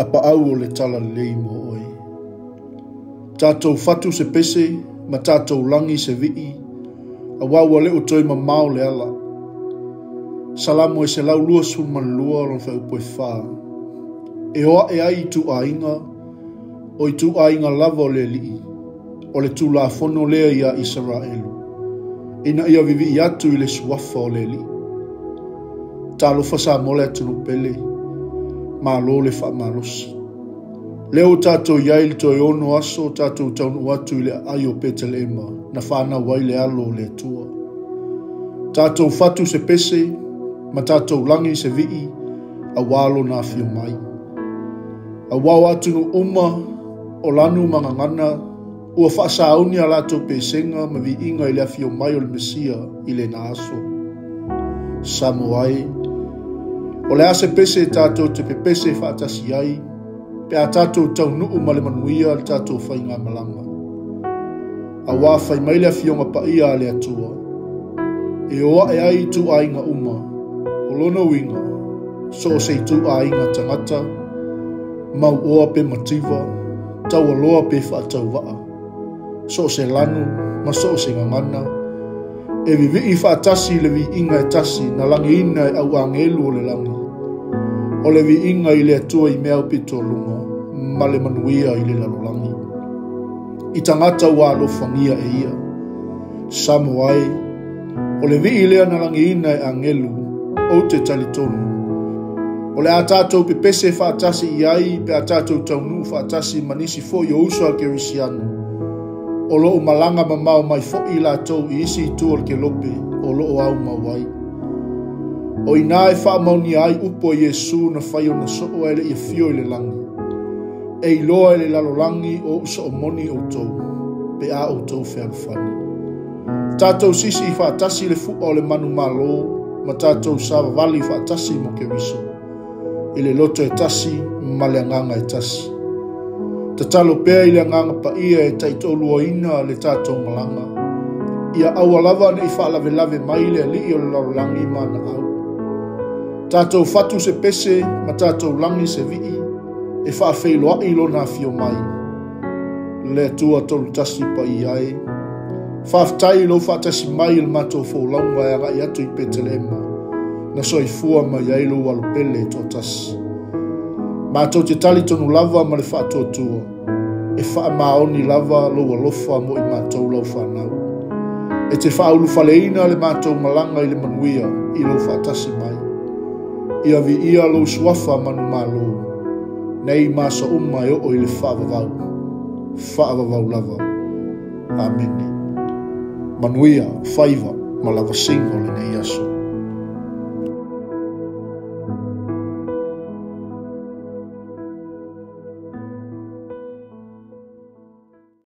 apa au o le tala lei mo oi. Tātou fatu se pese, ma tātou langi se vii, a wāua leo toi ma mau le ala. Salamu e se lau lua sun man lua ron fau poe whā. E oa e ai tu a inga, o i tu a inga lava o le lii, o le tu la fono lea ia Israel. na ia vivi i atu i le suafa o le lii. Tālo fasa mole atunu pelei malo le fa malosi. Le o tato yai le toi aso tato utaunu watu le ayo ema na whana wai le alo le tua. Tato fatu se pese, ma tato langi se vii, a walo na fio mai. A wau atu no uma, o lanu manga ngana, ua whaasa auni a lato pesenga ma vi inga ile a fio mai o le mesia ile na aso. Samuai, O le ase pese tātou te pepese whātasi ai, pe a tātou tau nuu male manuia le tātou whai ngā malanga. A wā whai maile a fionga pa ia le atua, e oa e ai tu ai ngā uma, o lono winga, so se tu ai ngā tangata, mau oa pe mativa, tau aloa pe whātau waa, so se lanu, ma so se ngā ngā mana, e vivi i whaatasi le vi inga e tasi na langi ina e au angelu o le langi. O le vi inga i le atua i mea upito lungo, ma le manuia i le langi. I tangata wa alo fangia e ia. Samuai, o le vi i lea na langi ina e angelu, o te talitonu. O le atato pe pese whaatasi i ai, pe atato taunu whaatasi manisi fo i ousa kerisianu o loo malanga ma mau mai fo i la tau i isi i tuol ke lope o loo au mawai. O i nāe wha mauni ai upo i Jesu na whai o na so o ele i fio i le langi. E i loa ele lalo langi o usa o moni o tau, pe a o tau whea mwhani. Tātou sisi i wha tasi le fu o le manu mā lō, ma tātou sa wali wha tasi mo ke wiso. I le loto e tasi, ma le anganga e tasi. tatalo pea i le agaga paia e taitoluaina le tatou malaga ia aua lava neʻi faalavelave mai le alii o le lalolagi manaau tatou fatu se pese ma tatou lagi se vii e faafeiloaʻi lona afio mai le atua tolutasi paia ai faafetai lou faatasi mai i le matou foulauga e agaʻi atu i petelema na soifua mai ai lou alopele e toatasi matou te tali tonu lava ma le faatuatua e wha maoni lava lo lofa mo i mātou lau whanau. E te wha ulu whaleina le mātou malanga i le manuia i lo whātasi mai. Ia vi ia lo suafa manu mālo. Nei māsa umma e o i le whaavavau. Whaavavau lava. Amen. Manuia, whaiva, malava singo le nei aso.